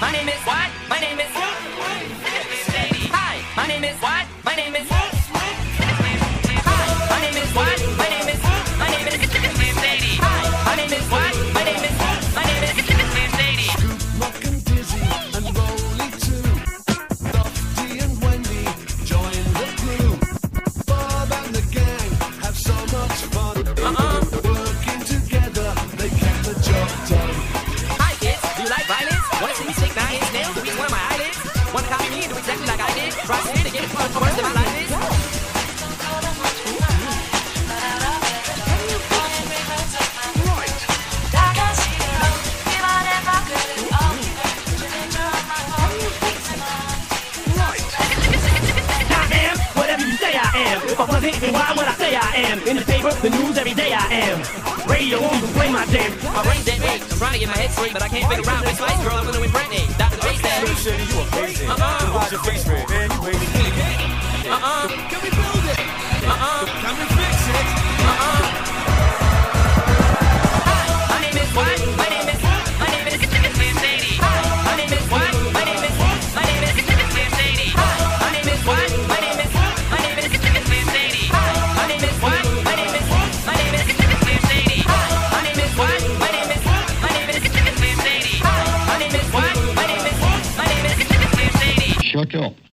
My name is what? My name is. Hi. My name is what? My name is. Violence? Want to stick nails to one of my eyelids? Want to copy me and do exactly like I did? Try to to get my life is. Am whatever you say I am. If I then why would I say I am? In the paper, the news, every day I am. Radio won't even play my jam. Dead. I'm trying to get my head straight, but I can't figure out which Spice Girl I'm gonna win Sure, too.